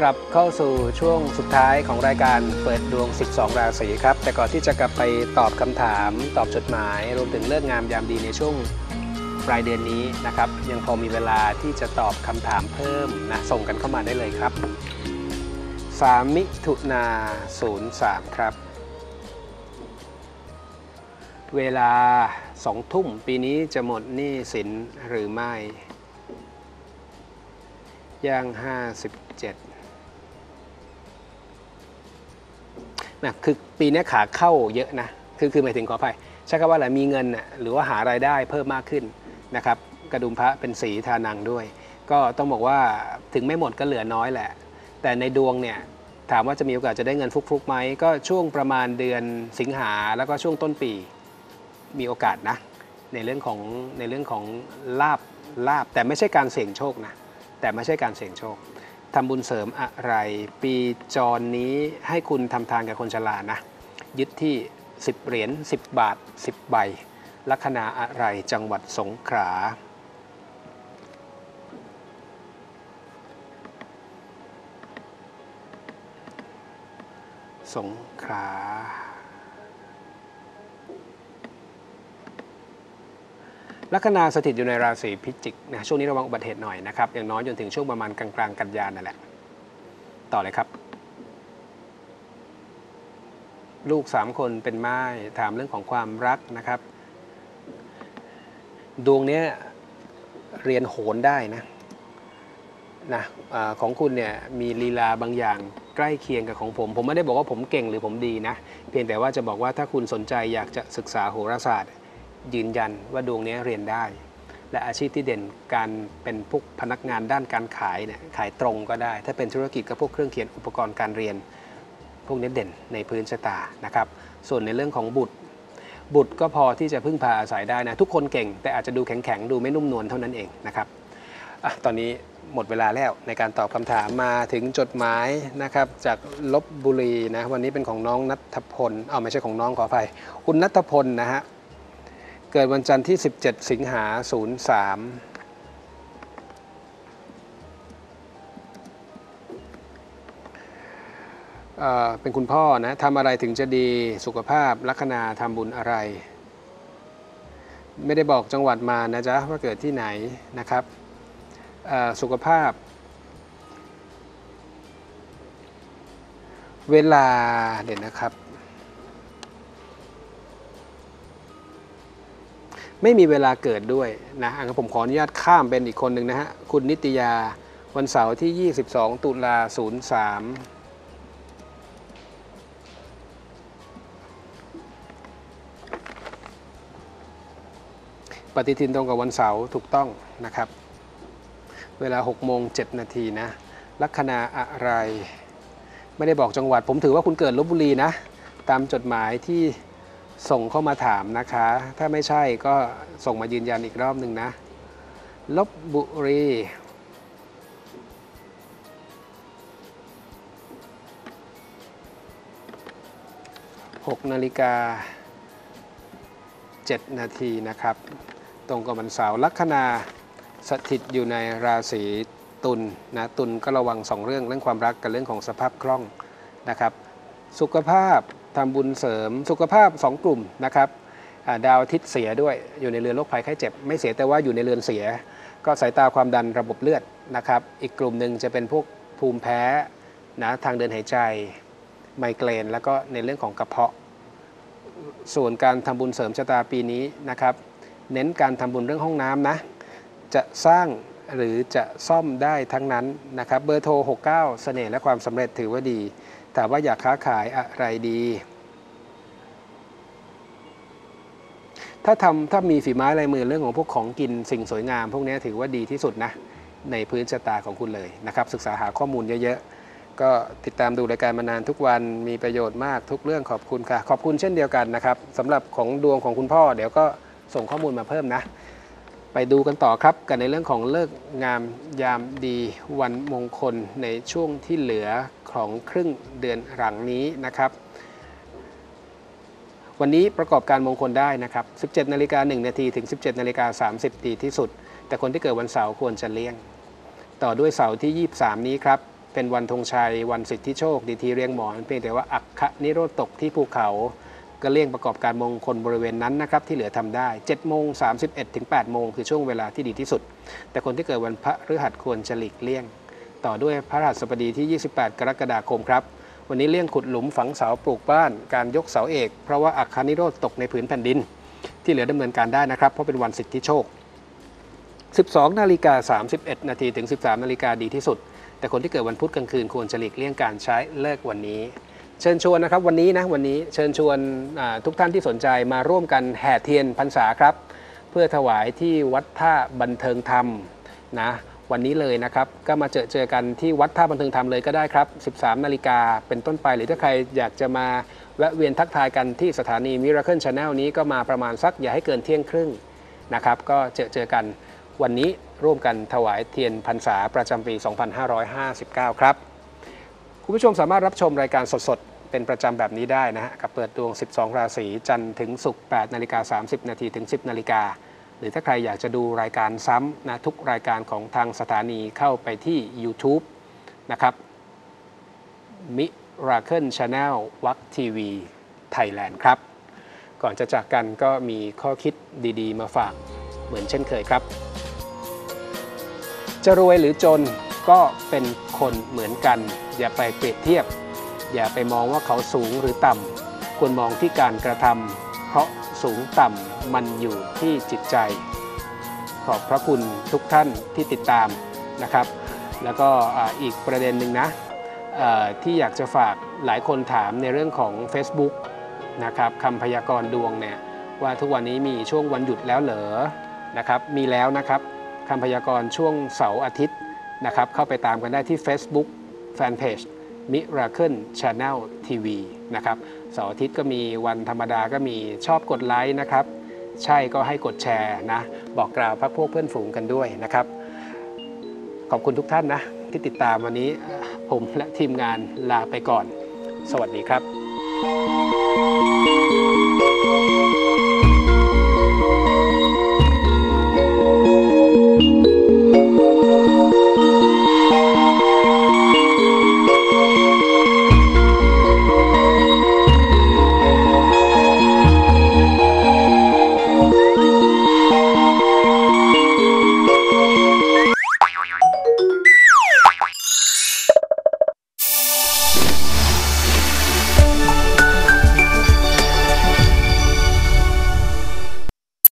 กลับเข้าสู่ช่วงสุดท้ายของรายการเปิดดวง 12 ราศีครับ แต่ก่อนที่จะกลับไปตอบคำถาม ตอบจดหมาย รวมถึงเลิกงามยามดีในช่วงปลายเดือนนี้นะครับ ยังพอมีเวลาที่จะตอบคำถามเพิ่มนะส่งกันเข้ามาได้เลยครับ 3 มิถุนา 03 ครับ เวลา 2 ทุ่มปีนี้จะหมดหนี้สินหรือไม่ย่าง 57 นะคือปีนี้ขาเข้าเยอะนะคือคือหมายถึงขออภัยใช้คำว่าอะไรมีเงินน่ะหรือว่าหารายได้เพิ่มมากขึ้นนะครับกระดุมพระเป็นสีทานังด้วย ก็ต้องบอกว่าถึงไม่หมดก็เหลือน้อยแหละ แต่ในดวงเนี่ยถามว่าจะมีโอกาสจะได้เงินฟุกๆไหมก็ช่วงประมาณเดือนสิงหาแล้วก็ช่วงต้นปีมีโอกาสนะ ในเรื่องของในเรื่องของลาบลาบแต่ไม่ใช่การเสี่ยงโชคนะแต่ไม่ใช่การเสี่ยงโชค ทำบุญเสริมอะไร ปีจรนี้ให้คุณทำทานกับคนชรานะ ยึดที่ 10 เหรียญ10 บาท 10 ใบ ลัคนาอะไรจังหวัดสงขลาสงขลา ลัคนาสถิตอยู่ในราศีพิจิกนะช่วงนี้ระวังอุบัติเหตุหน่อยนะครับอย่างน้อยจนถึงช่วงประมาณกลางๆกันยานั่นแหละ ต่อเลยครับ ลูกสามคนเป็นไม้ถามเรื่องของความรักนะครับ ดวงนี้เรียนโหนได้นะนะอาของคุณเนี่ยมีลีลาบางอย่างใกล้เคียงกับของผม ผมไม่ได้บอกว่าผมเก่งหรือผมดีนะ เพียงแต่ว่าจะบอกว่าถ้าคุณสนใจอยากจะศึกษาโหราศาสตร์ ยืนยันว่าดวงนี้เรียนได้ และอาชีพที่เด่นการเป็นพวกพนักงานด้านการขายเนี่ยขายตรงก็ได้ ถ้าเป็นธุรกิจก็พวกเครื่องเขียนอุปกรณ์การเรียน พวกนี้เด่นในพื้นชะตานะครับ ส่วนในเรื่องของบุตร บุตรก็พอที่จะพึ่งพาอาศัยได้นะทุกคนเก่ง แต่อาจจะดูแข็งๆดูไม่นุ่มนวลเท่านั้นเองนะครับอตอนนี้หมดเวลาแล้วในการตอบคำถามมาถึงจดหมายนะครับจากลบบุรีนะวันนี้เป็นของน้องนัทพลเอาไม่ใช่ของน้องขออภัยคุณนัทพลนะฮะ เกิดวันจันทร์ที่ 17 สิงหา 03เอ่อเป็นคุณพ่อนะทำอะไรถึงจะดีสุขภาพลัคนาทำบุญอะไร ไม่ได้บอกจังหวัดมานะจ๊ะ ว่าเกิดที่ไหนนะครับ สุขภาพ เวลาเด่นนะครับ ไม่มีเวลาเกิดด้วยนะอันผมขออนุญาตข้ามเป็นอีกคนหนึ่งนะฮะ คุณนิตยาวันเสาร์ที่ 22 ตุลา 03ปฏิทินตรงกับวันเสาร์ถูกต้องนะครับ เวลา6โมง7นาทีนะลัคนาอะไร ไม่ได้บอกจังหวัด ผมถือว่าคุณเกิดลบบุรีนะ ตามจดหมายที่ ส่งเข้ามาถามนะคะ ถ้าไม่ใช่ก็ส่งมายืนยันอีกรอบหนึ่งนะ ลบบุรี 6 นาฬิกา 7 นาทีนะครับ ตรงกับวันเสาร์ลัคนาสถิตอยู่ในราศีตุลนะ ตุลก็ระวังสองเรื่องเรื่องความรักกับเรื่องของสภาพคล่องนะครับ สุขภาพ ทำบุญเสริมสุขภาพ 2 กลุ่มนะครับดาวอาทิตเสียด้วยอยู่ในเรือนโรคภัยไข้เจ็บ ไม่เสียแต่ว่าอยู่ในเรือนเสีย ก็สายตาความดันระบบเลือดนะครับอีกกลุ่มหนึ่งจะเป็นพวกภูมิแพ้นะทางเดินหายใจไมเกรน แล้วก็ในเรื่องของกระเพาะ ส่วนการทำบุญเสริมชะตาปีนี้นะครับ เน้นการทำบุญเรื่องห้องน้ำนะ จะสร้างหรือจะซ่อมได้ทั้งนั้นนะครับ เบอร์โทร 69 เสน่ห์และความสำเร็จถือว่าดี แต่ว่าอยากค้าขายอะไรดี ถ้าทำถ้ามีฝีไม้ลายมือเรื่องของพวกของกินสิ่งสวยงาม พวกนี้ถือว่าดีที่สุดนะในพื้นชะตาของคุณเลยนะครับ ศึกษาหาข้อมูลเยอะๆ ก็ติดตามดูรายการมานานทุกวันมีประโยชน์มากทุกเรื่องขอบคุณค่ะ ขอบคุณเช่นเดียวกันนะครับสำหรับของดวงของคุณพ่อ เดี๋ยวก็ส่งข้อมูลมาเพิ่มนะ ไปดูกันต่อครับกันในเรื่องของเลิกงามยามดีวันมงคลในช่วงที่เหลือของครึ่งเดือนหลังนี้นะครับ วันนี้ประกอบการมงคลได้นะครับ 17นาฬิกา1นาทีถึง 17นาฬิกา30ดีที่สุด แต่คนที่เกิดวันเสาร์ควรจะเลี่ยง ต่อด้วยเสาร์ที่ 23 นี้ครับเพเป็นวันธงชัย วันสิทธิโชค ดิถีเรียงหมอนเพียงแต่ว่าอักคะนิโรธตกที่ภูเขา ก็เลี่ยงประกอบการมงคลบริเวณนั้นนะครับที่เหลือทำได้7โมง31ถึง8โมงคือช่วงเวลาที่ดีที่สุด แต่คนที่เกิดวันพระฤหัสควรจะหลีกเลี่ยง ต่อด้วยพระรหัสบดีที่ 28 กรกฎาคมครับ วันนี้เลี่ยงขุดหลุมฝังเสาปลูกบ้าน การยกเสาเอก เพราะว่าอัคคานิโรธตกในผืนแผ่นดิน ที่เหลือดำเนินการได้นะครับ เพราะเป็นวันสิทธิโชค 12 นาฬิกา 31 นาทีถึง 13 นาฬิกาดีที่สุด แต่คนที่เกิดวันพุธกลางคืนควรจะหลีกเลี่ยงการใช้เลิกวันนี้ เชิญชวนนะครับวันนี้นะวันนี้เชิญชวนทุกท่านที่สนใจมาร่วมกันแห่เทียนพรรษาครับ เพื่อถวายที่วัดท่าบันเทิงธรรมนะวันนี้เลยนะครับ ก็มาเจอเจอกันที่วัดท่าบันเทิงธรรมเลยก็ได้ครับ 13 นาฬิกาเป็นต้นไป หรือถ้าใครอยากจะมาแวะเวียนทักทายกันที่สถานี Miracle Channel นี้ก็มาประมาณสักอย่าให้เกินเที่ยงครึ่งนะครับ ก็เจอเจอกันวันนี้ร่วมกันถวายเทียนพรรษาประจำปี 2559 ครับ คุณผู้ชมสามารถรับชมรายการสด เป็นประจำแบบนี้ได้นะฮะกับเปิดดวง 12 ราศีจันทร์ถึงศุกร์8นาฬิกา30 นาทีถึง 10 นาฬิกา หรือถ้าใครอยากจะดูรายการซ้ำนะทุกรายการของทางสถานีเข้าไปที่ YouTube นะครับ Miracle Channel วักทีวีไทยแลนด์ครับ ก่อนจะจากกันก็มีข้อคิดดีๆ มาฝากเหมือนเช่นเคยครับ จะรวยหรือจนก็เป็นคนเหมือนกัน อย่าไปเปรียบเทียบ อย่าไปมองว่าเขาสูงหรือต่ำควรมองที่การกระทำเพราะสูงต่ำมันอยู่ที่จิตใจ ขอบพระคุณทุกท่านที่ติดตามนะครับ แล้วก็อีกประเด็นหนึ่งนะที่อยากจะฝากหลายคนถามในเรื่องของ Facebook นะครับคำพยากรณ์ดวงเนี่ยว่าทุกวันนี้มีช่วงวันหยุดแล้วเหรอนะครับมีแล้วนะครับคำพยากรณ์ช่วงเสาร์อาทิตย์นะครับเข้าไปตามกันได้ที่ Facebook Fanpage Miracle Channel TV นะครับเสาร์อาทิตย์ก็มีวันธรรมดาก็มีชอบกดไลค์นะครับ ใช่ก็ให้กดแชร์นะ บอกกล่าวพักพวกเพื่อนฝูงกันด้วยนะครับ ขอบคุณทุกท่านนะ ที่ติดตามวันนี้ผมและทีมงานลาไปก่อน สวัสดีครับ